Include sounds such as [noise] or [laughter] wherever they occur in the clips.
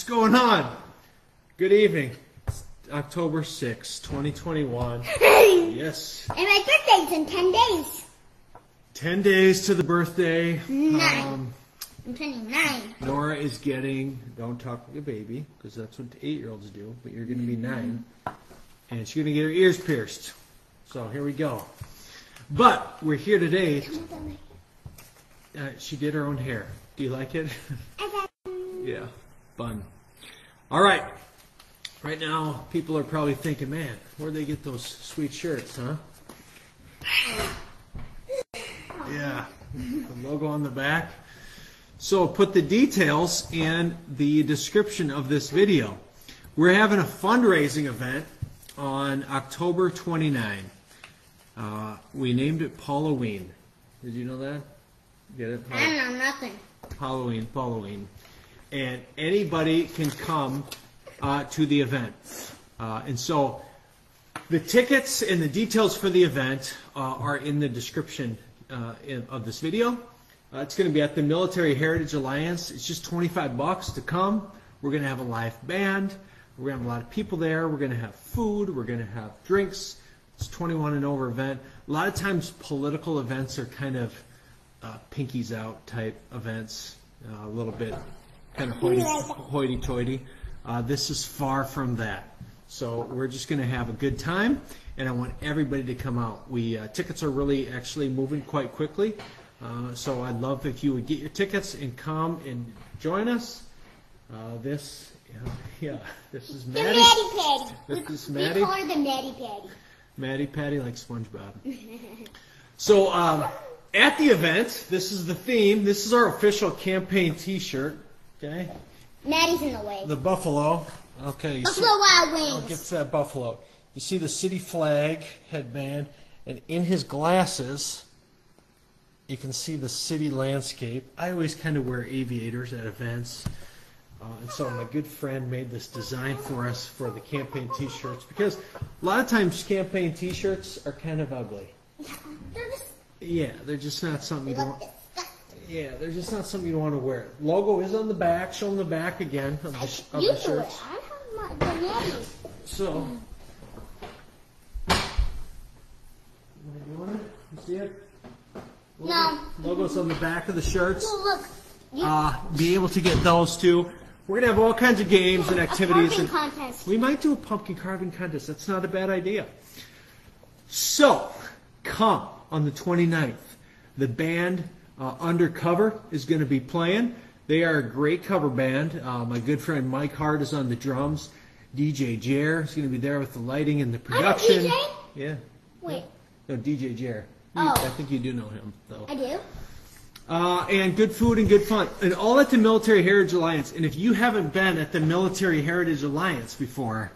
What's going on? Good evening. It's October sixth, 2021. Hey! Yes. And my birthday's in 10 days. 10 days to the birthday. Nine. Um, I'm turning 9. Nora is getting, don't talk like a baby, because that's what eight year olds do, but you're going to be nine. And she's going to get her ears pierced. So here we go. But we're here today. Uh, she did her own hair. Do you like it? yeah, fun. All right. Right now, people are probably thinking, man, where'd they get those sweet shirts, huh? Yeah, the logo on the back. So put the details in the description of this video. We're having a fundraising event on October 29. Uh, we named it Halloween. Did you know that? Get it? I know nothing. Halloween, Halloween. And anybody can come uh, to the event. Uh, and so the tickets and the details for the event uh, are in the description uh, in, of this video. Uh, it's going to be at the Military Heritage Alliance. It's just 25 bucks to come. We're going to have a live band. We're going to have a lot of people there. We're going to have food. We're going to have drinks. It's 21 and over event. A lot of times political events are kind of pinkies out type events, uh, a little bit kind of hoity, hoity-toity. Uh, this is far from that. So we're just going to have a good time, and I want everybody to come out. We uh, tickets are really actually moving quite quickly, uh, so I'd love if you would get your tickets and come and join us. Uh, this, yeah, [laughs] yeah, this is Maddie. The Maddie. Maddie Patty. This we, is we call her the Maddie Patty. Maddie Patty like SpongeBob. [laughs] so um, at the event, this is the theme. This is our official campaign T-shirt. Okay, Maddie's in the way. the buffalo. Okay, you see, Buffalo Wild oh, Wings. gets that buffalo. You see the city flag headband, and in his glasses, you can see the city landscape. I always kind of wear aviators at events. Uh, and so my good friend made this design for us for the campaign T-shirts because a lot of times campaign T-shirts are kind of ugly. [laughs] They're just- Yeah, they're just not something you don't. Yeah, they're just not something you want to wear. Logo is on the back. Show them the back again of the, sh- of You the do it. shirts. I have my, the Maddie. So. You doing it? You see it? No. Logos on the back of the shirts. Oh, look. You, Uh, be able to get those too. We're gonna have all kinds of games and activities. A and contest. we might do a pumpkin carving contest. That's not a bad idea. So, come on the 29th. The band uh, Undercover is going to be playing. They are a great cover band. Uh, my good friend Mike Hart is on the drums. DJ Jer is going to be there with the lighting and the I'm production. DJ? Yeah. Wait, No, DJ Jer. Oh. I think you do know him, though. I do? Uh, and good food and good fun. And all at the Military Heritage Alliance. And if you haven't been at the Military Heritage Alliance before,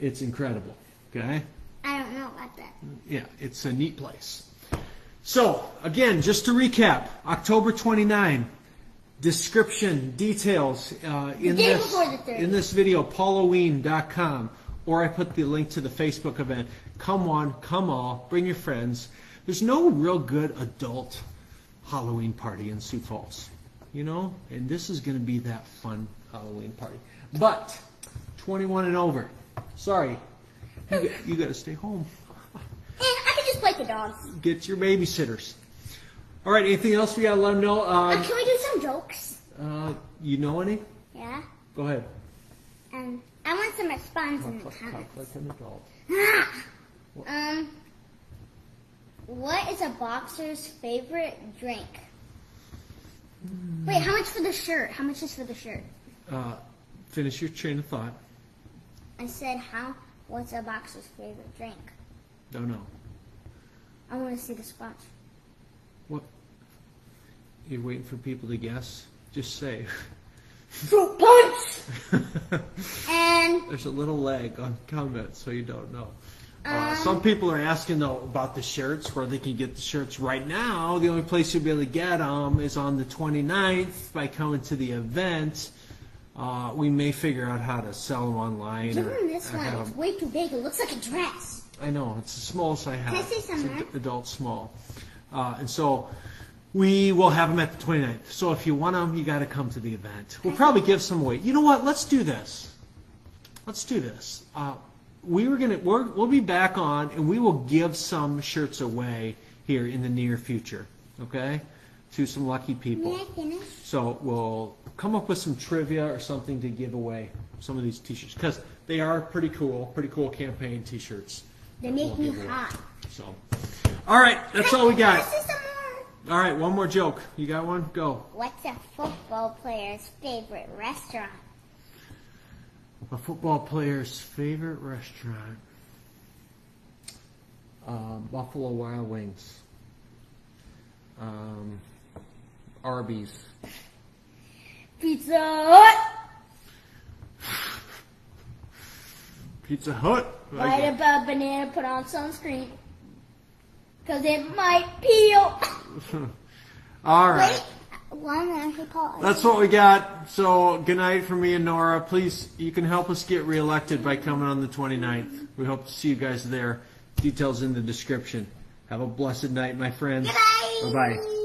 it's incredible. Okay? I don't know about that. Yeah, it's a neat place. So, again, just to recap, October 29, description, details uh, in day this before the 30th. in this video, pauloween.com, or I put the link to the Facebook event. Come on, come all, bring your friends. There's no real good adult Halloween party in Sioux Falls, you know, and this is going to be that fun Halloween party. But 21 and over, sorry, you, got- you got to stay home I play the dogs. get your babysitters. All right, anything else we gotta let them know? Uh, Um, can we do some jokes? uh, you know any? Yeah? Go ahead. Um, I want some response in the comments. like an adult. [laughs] Um, what is a boxer's favorite drink? Wait, how much for the shirt? How much is for the shirt? Uh, finish your train of thought. I said, how? What's a boxer's favorite drink? Don't know. I want to see the spot. What? You're waiting for people to guess? Just say. Fruit punch. [laughs] And There's a little lag on comments, so you don't know. Uh, Um, some people are asking though about the shirts, where they can get the shirts right now. The only place you'll be able to get them is on the 29th by coming to the event. Uh, we may figure out how to sell them online. or- at this one. It's way too big. It looks like a dress. I know it's the smallest I have. Can I say something? It's ad- adult small, uh, and so we will have them at the 29th. So if you want them, you got to come to the event. We'll probably give some away. You know what? Let's do this. Let's do this. Uh, we were gonna we're, we'll be back on, and we will give some shirts away here in the near future. Okay, to some lucky people. May I finish? So we'll come up with some trivia or something to give away some of these T-shirts because they are pretty cool, pretty cool campaign T-shirts. They make me We'll give away. hot. So, all right, that's all we got. This is some more. All right, one more joke. You got one? Go. What's a football player's favorite restaurant? A football player's favorite restaurant. Um, Buffalo Wild Wings. Um, Arby's. Pizza Hut. Pizza Hut. Write about banana, put on sunscreen. Cause it might peel. [laughs] All right. Wait. One actually pause. That's what we got. So, good night from me and Nora. Please, you can help us get reelected by coming on the 29th. We hope to see you guys there. Details in the description. Have a blessed night, my friends. Bye bye.